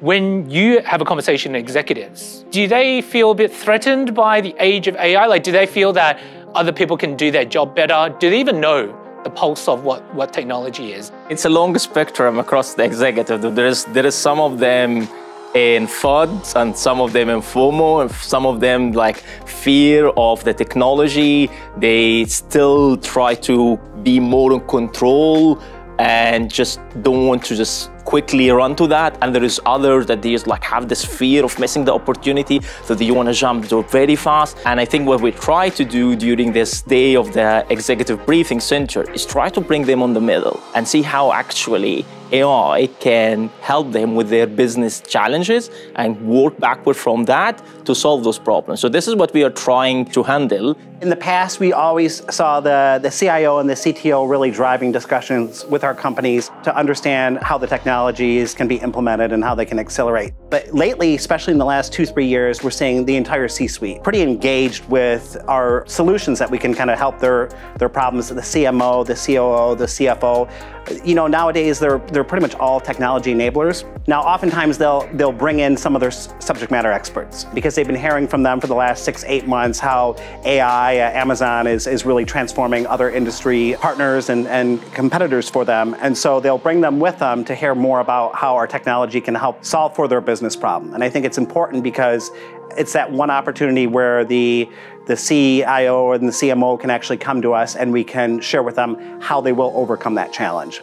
When you have a conversation with executives, do they feel a bit threatened by the age of AI? Like, do they feel that other people can do their job better? Do they even know the pulse of what, what technology is? It's a long spectrum across the executive. There is, there is some of them in FUD and some of them in FOMO and some of them like fear of the technology. They still try to be more in control and just don't want to just quickly run to that. And there is others that they just like have this fear of missing the opportunity. So they want to jump very fast. And i think what we try to do during this day of the executive briefing center is try to bring them on the middle and see how actually AI can help them with their business challenges and work backward from that to solve those problems. So this is what we are trying to handle. In the past, we always saw the, the CIO and the CTO really driving discussions with our companies to understand how the technologies can be implemented and how they can accelerate. But lately, especially in the last two, three years, we're seeing the entire C-suite pretty engaged with our solutions that we can kind of help their, their problems, the CMO, the COO, the CFO. You know, nowadays they're, they're pretty much all technology enablers. Now, oftentimes they'll, they'll bring in some of their subject matter experts because they've been hearing from them for the last six, eight months how AI, uh, Amazon is, is really transforming other industry partners and, and competitors for them. And so they'll bring them with them to hear more about how our technology can help solve for their business problem. And I think it's important because it's that one opportunity where the the CIO and the CMO can actually come to us and we can share with them how they will overcome that challenge.